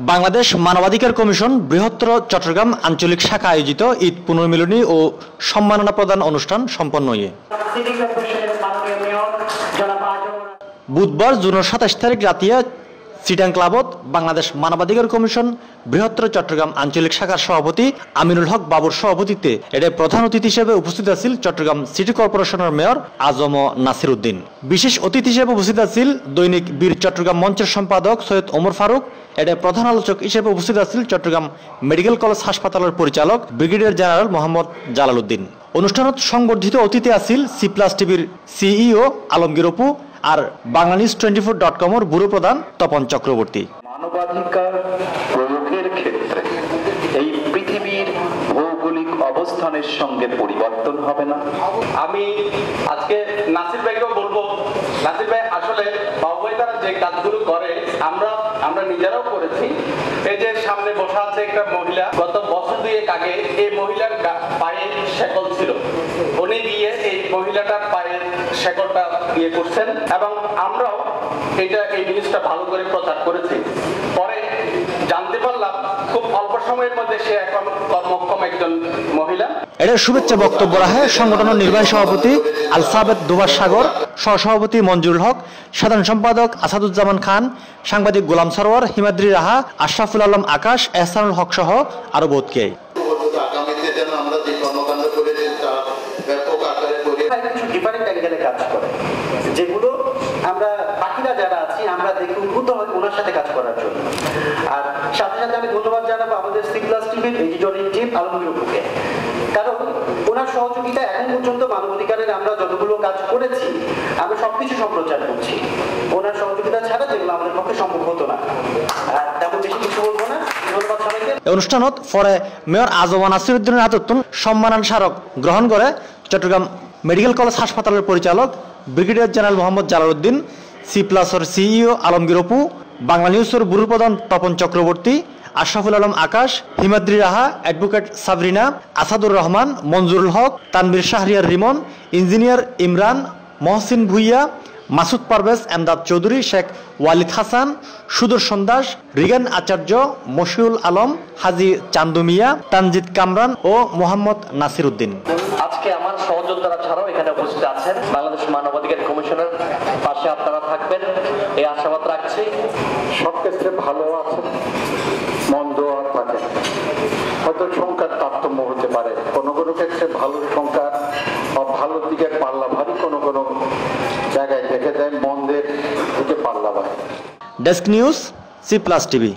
বাংলাদেশ মানবাধিকার কমিশন বৃহত্তর চট্টগ্রাম আঞ্চলিক শাখা আয়োজিত ঈদ পুনর্মিলনী ও সম্মাননা প্রদান অনুষ্ঠান সম্পন্ন হয়ে। বুধবার জুন সাতাশ তারিখ রাতিয়া সিটাং ক্লাবত বাংলাদেশ মানবাধিকার কমিশন বৃহত্তর চট্টগ্রাম আঞ্চলিক শাখার সভাপতি আমিনুল হক বাবুর সভাপতিত্বে এতে প্রধান অতিথি হিসেবে উপস্থিত আছিল চট্টগ্রাম সিটি কর্পোরেশনের মেয়র আজম নাসির উদ্দিন। বিশেষ অতিথি হিসেবে উপস্থিত আছিল দৈনিক বীর চট্টগ্রাম মঞ্চের সম্পাদক সৈয়দ ওমর ফারুক। এতে প্রধান আলোচক হিসেবে উপস্থিত আছিল চট্টগ্রাম মেডিকেল কলেজ হাসপাতালের পরিচালক ব্রিগেডিয়ার জেনারেল মোহাম্মদ জালাল উদ্দিন। অনুষ্ঠানত সংবর্ধিত অতিথি আছিল সি প্লাস টিভির সিইও আলমগীর অপু আর Bangla news twenty four dot কমর ব্যুরো প্রধান তপন চক্রবর্তী। মানবাধিকার প্রয়োগের ক্ষেত্রে এই পৃথিবীর ভৌগোলিক অবস্থানের সঙ্গে পরিবর্তন হবে না। আমি আজকে নাসির ভাইকেও বলব নাসির ভাই আসলে বাবু তারা যে কাজগুলো করে আমরা আমরা নিজেরাও করেছি। এই যে সামনে বসা আছে একটা মহিলা গত বছর দুয়েক আগে এই মহিলার গা- পায়ে শেকল ছিল। উনি গিয়ে এই মহিলাটার পায়ের শেকলটা ইয়ে করছেন এবং আমরাও এটা এই জিনিসটা ভালো করে প্রচার করেছি। পরে জানতে পারলাম খুব অল্প সময়ের মধ্যে সে এখন কর্মক্ষম একজন মহিলা। এর শুভেচ্ছা বক্তব্য রাখে সংগঠনের নির্বাহী সভাপতি আল সাবেদ দুবাস সাগর সহসভাপতি মঞ্জুরুল হক সাধারণ সম্পাদক আসাদুজ্জামান খান সাংবাদিক গোলাম সরোয়ার হিমাদ্রি রাহা আশরাফুল আলম আকাশ এহসানুল হক সহ আরও বোধকে কাজ করে। যেগুলো আমরা, বাকিরা যারা আছি, আমরা দেখি উদ্বুদ্ধ হয় ওনার সাথে কাজ করার জন্য। আর সাথে সাথে আমি ধন্যবাদ জানাব আমাদের সি প্লাস টিভির এডিটরিং টিম আলমগীর অপুকে কারণ ওনার সহযোগিতা এখন পর্যন্ত মানবাধিকারের আমরা যতগুলো কাজ করেছি, আমরা সবকিছু সম্প্রচার করছি। ওনার সহযোগিতা ছাড়া যেগুলো আমাদের পক্ষে সম্ভব হতো না। তেমন বেশি কিছু বলব না। অনুষ্ঠানত পরে মেয়র আজম নাসিরুদ্দিনের হাততুন সম্মানন স্মারক গ্রহণ করে চট্টগ্রাম মেডিকেল কলেজ হাসপাতালের পরিচালক brigadier general Mohammad Jalaluddin C প্লাসের সিইও আলমগীর অপু, বাংলা নিউজের bureau Tapan Chakraborty, Ashraful Alam Akash, Himadri Raha, advocate Sabrina, Asadur Rahman Manjurul Haque Tanvir Shahriar Rimon, engineer Imran, Mohsin Bhuiyan, Masud Parvez, Emdad Chowdhury, Sheikh Walid Hasan, Sudarshan Das, Rigan Acharya, Mashiul Alam, Haji Chandu Mia, Tanzid Kamran ও মোহাম্মদ নাসির উদ্দিন আজকে আমার সহযোদ্ধারা ছাড়াও এখানে উপস্থিত আছেন। বাংলাদেশ মানবাধিকার কমিশনের পাশে আপনারা থাকবেন। এই আশাবাদ রাখছি। সব ক্ষেত্রে ভালো আছে মন্দ থাকে হয়তো সংখ্যার তারতম্য হতে পারে। কোনো কোনো ক্ষেত্রে ভালো সংখ্যা বা ভালো দিকের পাল্লা ভারী কোনো কোনো জায়গায় দেখে দেয় মন্দের দিকে পাল্লা ভারী desk news C plus TV.